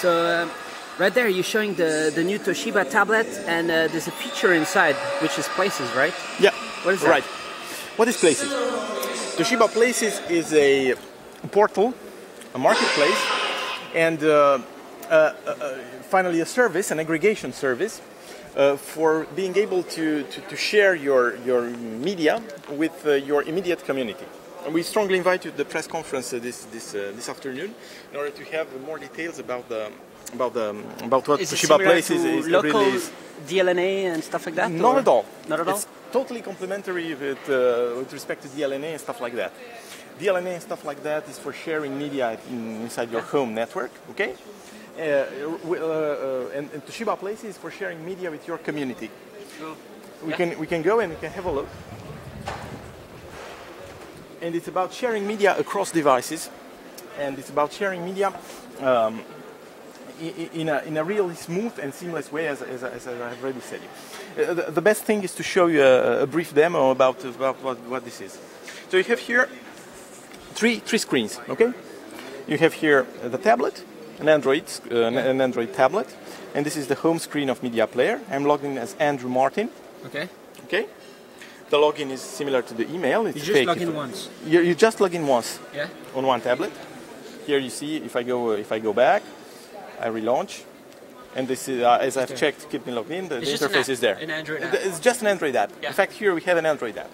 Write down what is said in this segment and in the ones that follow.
So um, right there, you're showing the, the new Toshiba tablet, and uh, there's a feature inside, which is Places, right? Yeah. What is that? Right. What is Places? Toshiba Places is a portal, a marketplace, and uh, uh, uh, finally a service, an aggregation service. Uh, for being able to, to, to, share your, your media with uh, your immediate community. And we strongly invite you to the press conference uh, this, this, this afternoon in order to have more details about the, about the about what is Toshiba Place is, is, local really is. DLNA and stuff like that. Not or? at all. Not at all. It's totally complementary with uh, with respect to DLNA and stuff like that. DLNA and stuff like that is for sharing media in, inside your home network. Okay. Uh, uh, and, and, Toshiba Place is for sharing media with your community. Oh. We Yeah. can we can go and we can have a look. And it's about sharing media across devices, and it's about sharing media um, in a, in a really smooth and seamless way, as, as, as I have already said. Uh, the, the best thing is to show you a, a brief demo about, about what, what this is. So you have here three, three screens, okay? You have here the tablet, an Android, uh, an- an Android tablet, and this is the home screen of Media Player. I'm logged in as Andrew Martin, Okay. okay? The login is similar to the email. It's You just fake. log in once. You, you just log in once Yeah. on one tablet. Here you see if I go if I go back, I relaunch, and this is uh, as I've Okay. checked, keep me logged in. The, the interface is there. an Android app. It's just an Android app. Yeah. In fact, here we have an Android app.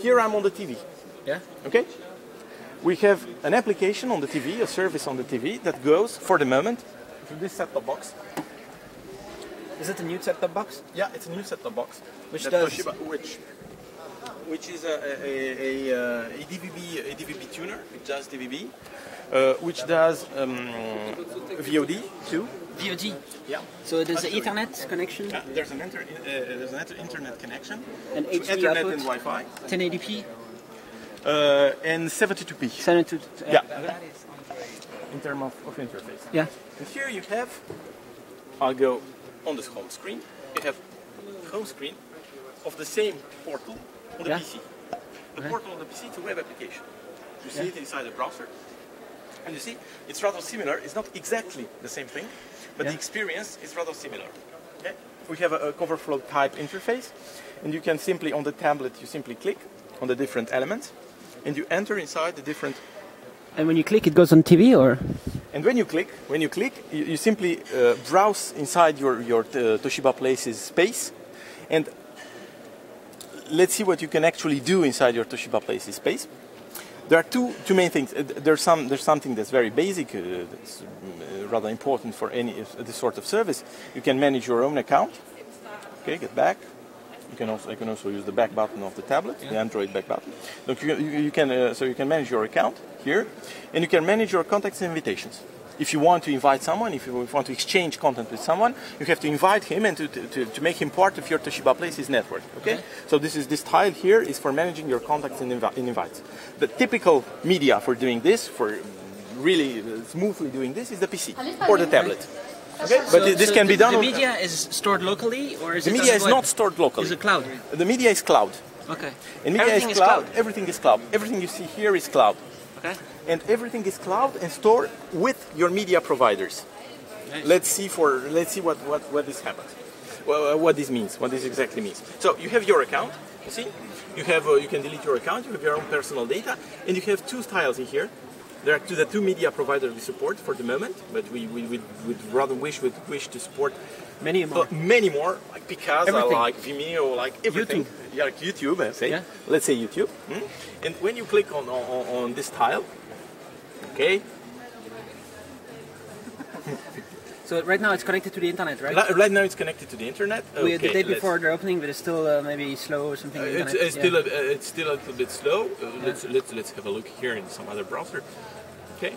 Here I'm on the TV. Yeah. Okay. We have an application on the TV, a service on the TV that goes for the moment to this set-top box. Is it a new set-top box? Yeah, it's a new set-top box. Which that does- Toshiba, which which is a, a, a, a, a DVB a DVB tuner, it does DVB, uh, which does um, VOD too. VOD. Yeah. So there's an Actually, Ethernet connection yeah, there's an inter, uh, there's an inter- internet connection, and to HD Ethernet output, and Wi-Fi, 1080p, uh, and 72p. send it. Yeah. In terms of, of interface. Yeah. And here you have, I'll go on this home screen. You have home screen of the same portal on the Yeah. PC. The Okay. portal on the PC is a web application. You see Yeah. it inside the browser. And you see, it's rather similar. It's not exactly the same thing, but the experience is rather similar. Okay? We have a, a cover flow type interface, and you can simply, on the tablet, you simply click on the different elements, and you enter inside the different And when you click, it goes on TV, or and when you click, when you click, you, you simply uh, browse inside your your uh, Toshiba Places space, and let's see what you can actually do inside your Toshiba Places space. There are two two main things. Uh, There's some there's something that's very basic, uh, that's uh, rather important for any uh, this sort of service. You can manage your own account. Okay, get back. You can also I can also use the back button of the tablet, the Android back button. So you, you, you can uh, so you can manage your account here, and you can manage your contacts and invitations. If you want to invite someone, if you want to exchange content with someone, you have to invite him and to, to, to make him part of your Toshiba Places network. Okay? So this is this tile here is for managing your contacts and, invi- and invites. The typical media for doing this, for really uh, smoothly doing this, is the PC or the tablet. Okay? But So- this so can the, be done. The media is stored locally, or is the it media is web? not stored locally. Is it cloud? The media is cloud. Okay. And media Everything is is cloud. cloud. Everything is cloud. Everything you see here is cloud. Okay. And everything is cloud and stored with your media providers. Nice. Let's see for let's see what what, what this happens. Well, uh, what this means, what this exactly means. So you have your account. You see, you have uh, you can delete your account. You have your own personal data, and you have two styles in here. There are two, the two media providers we support for the moment, but we we would would rather wish would wish to support Many more. uh, many more, like Picasa, Everything. like Vimeo, like everything. YouTube. Yeah, like YouTube, let's say. Yeah. Let's say YouTube. hmm? And when you click on, on, on this tile, okay, So right now it's connected to the internet, right? Li- right now it's connected to the internet. We- Okay, the day let's- before they're opening, but it's still uh, maybe slow or something. Uh, it's, it's Yeah. still a, it's still a little bit slow. Uh, let's, let's let's have a look here in some other browser. Okay.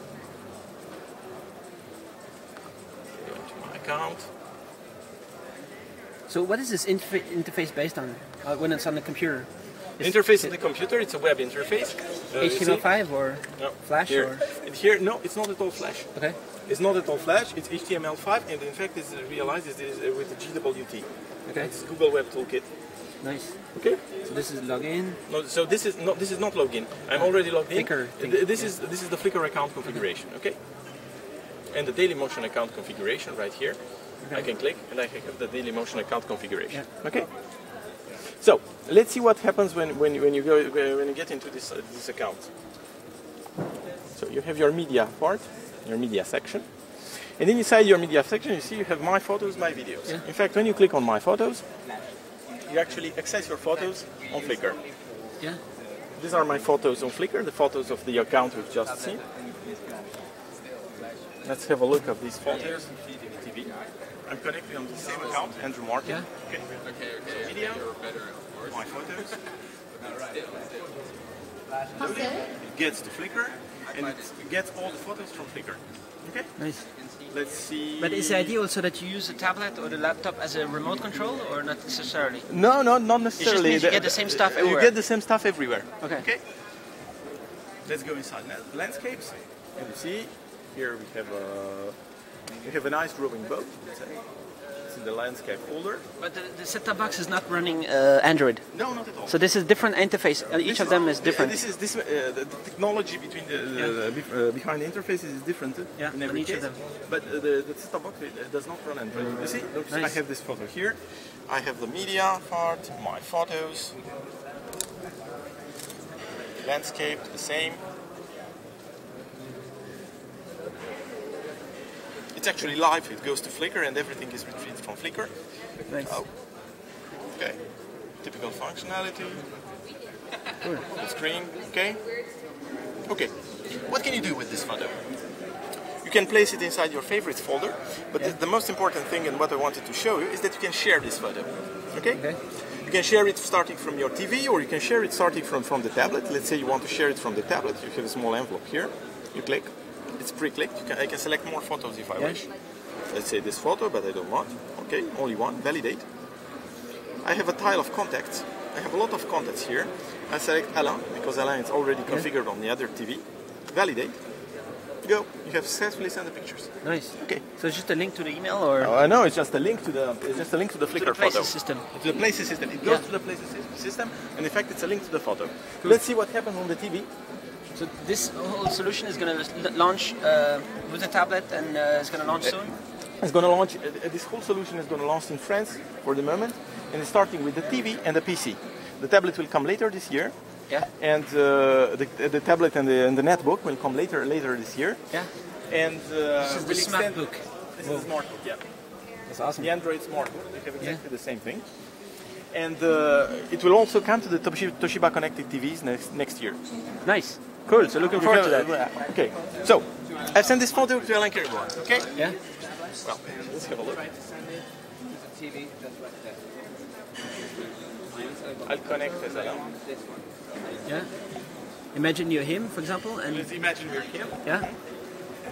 Go into my account. So what is this interfa- interface based on uh, when it's on the computer? Is- Interface in the computer. It's a web interface. Uh. HTML5 or No. Flash here. or And here, no, it's not at all Flash. okay. It's not at all Flash. It's HTML5, and in fact, it's realized uh, with the GWT. Okay. It's Google Web Toolkit. Nice. Okay. So this is login. No, so this is not this is not login. I'm already logged in. Flickr thing, This yeah. is this is the Flickr account configuration. Okay. and the Dailymotion account configuration right here. Okay. I can click and I have the Dailymotion account configuration. Okay. So let's see what happens when, when, when you go when you get into this uh, this account. So you have your media part, your media section, and then inside your media section you see you have my photos, my videos. Yeah. In fact, when you click on my photos, you actually access your photos on Flickr. Yeah. These are my photos on Flickr, the photos of the account we've just seen. Let's have a look at these photos. I'm connected on the same account, Andrew Martin. Yeah. Okay. So media, my photos. It gets to Flickr, and it gets all the photos from Flickr. Okay. Nice. Let's see. But is the idea also that you use the tablet or the laptop as a remote control, or not necessarily? No, no, not necessarily. means you get the same stuff everywhere. You get the same stuff everywhere. Okay. Okay. Let's go inside now. Landscapes. And you see, here we have a we have a nice rowing boat. Let's say. It's in the landscape folder. But the, the set-top box is not running uh, Android, No, not at all. so this is different interface. Uh, each of them is different. This is this uh, the, technology between the, the, bef- uh, behind the interfaces is different uh, Yeah, in every each of case. them. But uh, the the set-top box does not run Android. You see, Look, I have this photo here. I have the media part, my photos, landscape, the same. It's actually live. It goes to Flickr, and everything is retrieved from Flickr. Nice. Oh. Okay. Typical functionality. Full screen. Okay. Okay. What can you do with this photo? You can place it inside your favorites folder, but the, the most important thing and what I wanted to show you is that you can share this photo. Okay? Okay. You can share it starting from your TV or you can share it starting from, from the tablet. Let's say you want to share it from the tablet. You have a small envelope here. You click. It's pre-clicked. Can, I can select more photos if I Yeah. wish. Let's say this photo, but I don't want. Okay, only one. Validate. I have a tile of contacts. I have a lot of contacts here. I select Alain because Alain is already configured on the other TV. Validate. Go. You have successfully sent the pictures. Nice. Okay. So it's just a link to the email or Oh, I know. It's just a link to the. It's just a link to the to Flickr the Places photo. system. To the Places system. It goes Yeah. to the Places system, and in fact, it's a link to the photo. Let's see what happens on the TV. So this whole solution is going to launch uh, with a tablet and uh, it's going to launch soon. It's going to launch. Uh, this whole solution is going to launch in France for the moment, and it's starting with the TV and the PC. The tablet will come later this year, Yeah. and uh, the, the tablet and the, and the netbook will come later later this year. Yeah. And uh, This is the extend- SmartBook. This is the SmartBook, yeah. That's awesome. The Android SmartBook. They have exactly the same thing. And uh, it will also come to the Toshiba, Toshiba connected TVs next, next year. Nice. Cool. So looking forward to that. Okay, so I've sent this photo to Alan Kerrigan. Okay, Yeah. well, let's have a look. I'll connect as Alan. Yeah. Imagine you're him, for example, and Let's imagine we're him. yeah,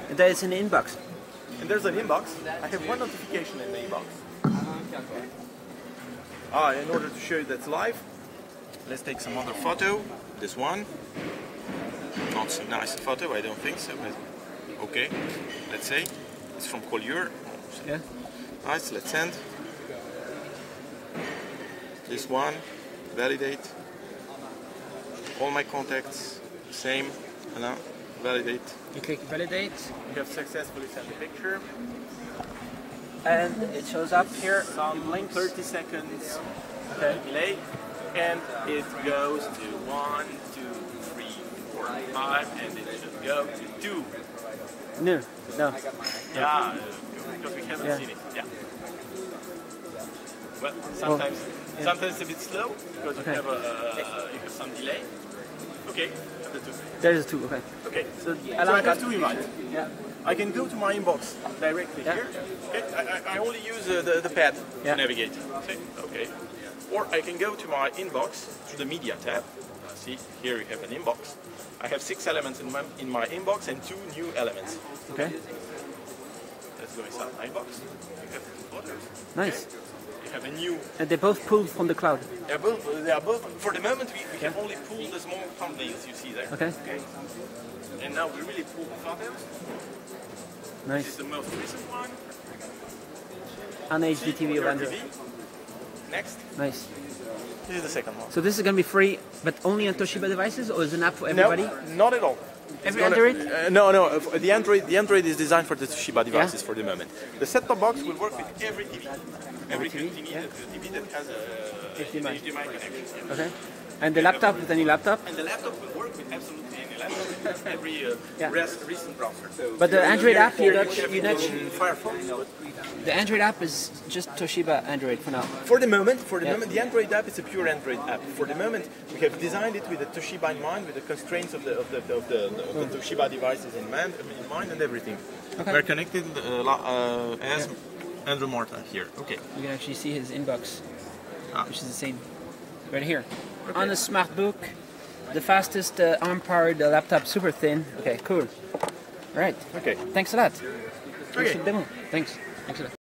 and there is an inbox. and there's an inbox. I have one notification in the inbox. Ah, in order to show you that's live, let's take some other photo. This one. Not so nice a photo, I don't think so, but okay. Let's say it's from Collier. Yeah. Nice, let's send. This one, validate. All my contacts, same. Hello, validate. You click validate, You have successfully sent the picture. and it shows up here. Some links. 30 seconds okay. delay, and it goes to one, two, three, four, five, and it should go to two. No, no. Yeah, because we haven't Yeah. seen it. Yeah. Well, sometimes, yeah. Sometimes it's a bit slow because Okay. you have a uh, you have some delay. Okay, the two. There's a two. Okay. Okay. So So I have two invites. yeah. I can go to my inbox directly Yeah. here. Okay. I, I, I only use uh, the, the pad Yeah. to navigate. Okay. okay. Or I can go to my inbox through the media tab. Uh, see, here you have an inbox. I have six elements in my, in my inbox and two new elements. Okay. Let's go inside my inbox. You have photos. Nice. You have a new. And they both pulled from the cloud. They're both. They are both. For the moment, we, we can only pull the small thumbnails you see there. Okay. Okay. And now we really pull the photos. This is the most recent one. On HDTV of Your Android. Next. Nice. This is the second one. So this is gonna be free, but only on Toshiba devices, or is it an app for everybody? No, not at all. Every Android? Uh, no, no. uh, The Android, the Android is designed for the Toshiba devices for the moment. The set-top box will work with every TV. Every TV, TV, yeah. that, the TV that has a HDMI. HDMI connection. Okay. And the laptop with any laptop? And the laptop will work with absolutely any laptop. Every uh, Yeah. res- recent browser. So But the Android app, you here touch- you touch- Firefox. The Android app is just Toshiba Android for now. For the moment, for the Yeah. moment, the Android app is a pure Android app. For the moment, we have designed it with the Toshiba in mind, with the constraints of the of the, of the, of the Toshiba devices in mind, in mind and everything. Okay. We're connected uh, uh, as Andrew Morta here. Okay. You can actually see his inbox, Ah. which is the same right here. On a SmartBook, the fastest uh, ARM-powered uh, laptop, super thin. Okay, cool. Right. Okay. Thanks a lot. Okay. Thanks. Thanks a lot.